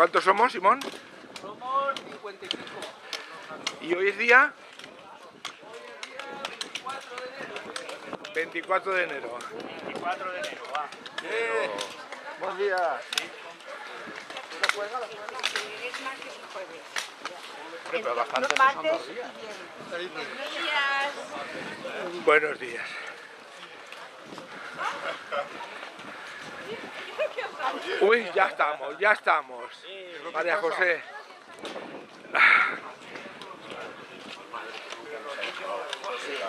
¿Cuántos somos, Simón? Somos 55. ¿Y hoy es día? 24 de 24 de enero. enero. 24 de enero, va. Buenos días. Es martes y jueves. Pero bastante Martes y viernes. Días. Buenos días. Uy, ya estamos, ya estamos. María José.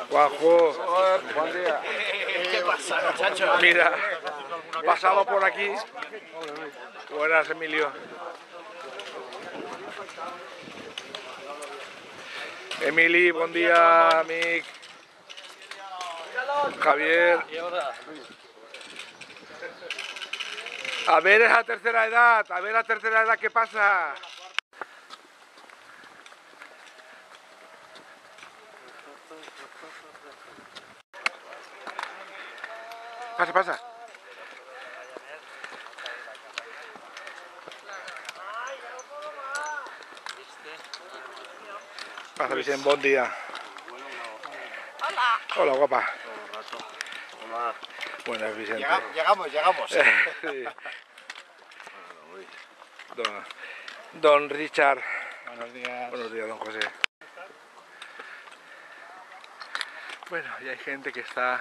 Guajo, Buen día. ¿Qué pasa, muchacho? mira, pasado por aquí. Buenas, Emilio. Emily, buen día, Mick. Javier. A ver esa tercera edad, a ver la tercera edad qué pasa. Pasa, pasa. Pasa, Vicente, buen día. Hola. Hola, guapa. Hola. Buenas, Vicente. Llegamos, llegamos, llegamos. Sí. Don, don Richard. Buenos días. Buenos días, don José. Bueno, y hay gente que está...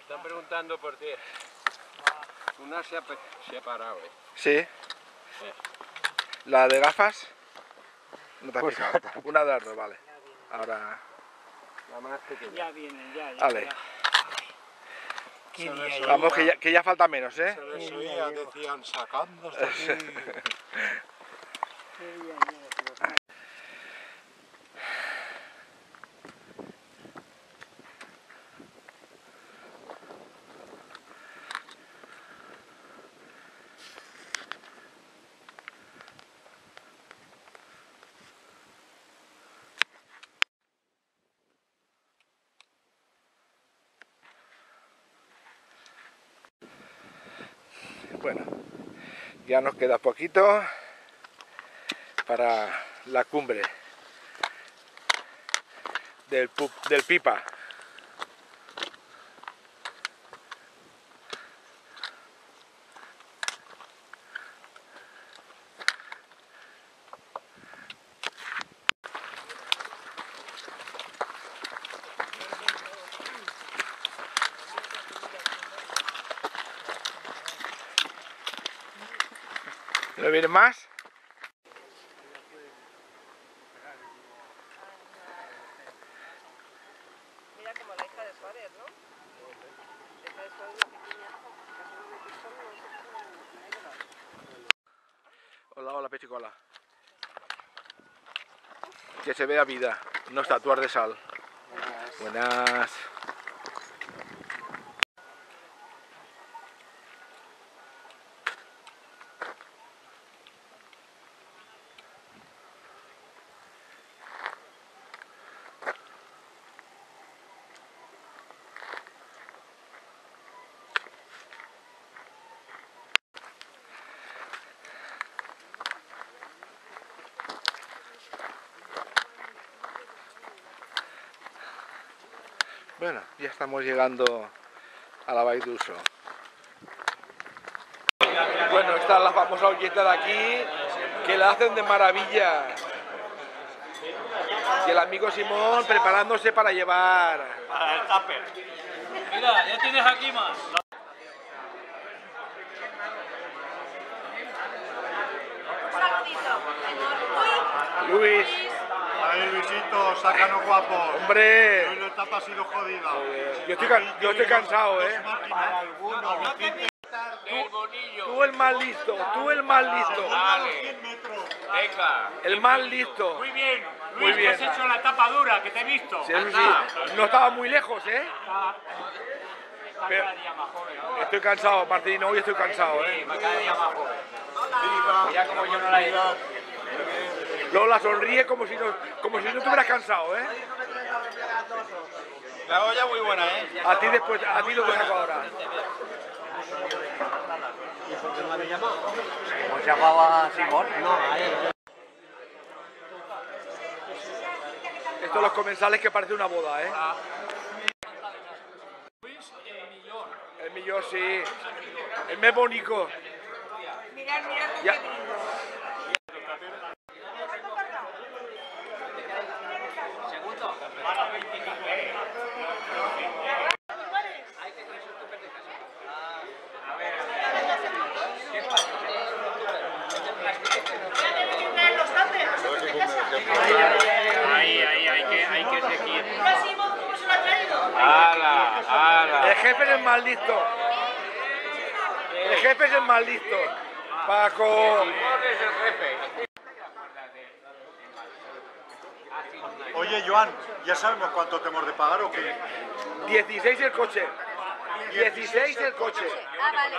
Están preguntando por ti. Una se ha, se ha parado, eh. ¿Sí? ¿La de gafas? No te has fijado. Una de las dos, vale. Ahora... La más pequeña. Ya vienen, ya, ya. Vale. ya. Vamos, que ya, que ya falta menos, ¿eh? Se les oía, decían, sacando hasta aquí. Bueno, ya nos queda poquito para la cumbre del, del Pipa. ¿No viene más? Mira como la hija de Suárez, ¿no? La hija de Suárez, la pequeña. Hola, hola, pechicola. Que se vea vida, no estatuar de sal. Buenas. Bueno, ya estamos llegando a la Vall d'Uso. Bueno, esta es la famosa olleta de aquí, que la hacen de maravilla. Y el amigo Simón preparándose para llevar. Para el tupper. Mira, ya tienes aquí más. Un saludito. Uy, Luis, Luisito, sácanos guapo. Hoy hombre, la etapa ha sido jodida. yo estoy, can- yo estoy cansado, ¿eh? Bonillo. Tú el más listo, tú el más listo. Venga. El más listo. Muy bien, Muy Luis, bien. que has hecho la tapa dura, que te he visto. Sí, sí, sí. No estaba muy lejos, ¿eh? Pero-. Estoy cansado, Martín, hoy estoy cansado, ¿eh? Sí, cada día más joven. Mira como yo no la he hecho. Lola sonríe como si no, como si no estuvieras cansado, ¿eh? La olla muy buena, ¿eh? A ti después, a ti lo que saco ahora. ¿Cómo se llamaba Simón? No, Estos los comensales que parece una boda, ¿eh? El millón, sí. El mes bonito. Mirad, mirad. Ya. Ahí, ahí, hay que, hay que seguir. ¡Hala! ¡Hala! El jefe es el más listo. El jefe es el más listo. Paco. Simón es el jefe. Oye, Joan, ¿ya sabemos cuánto tenemos de pagar o qué? 16 el coche. 16 el coche. Ah, vale.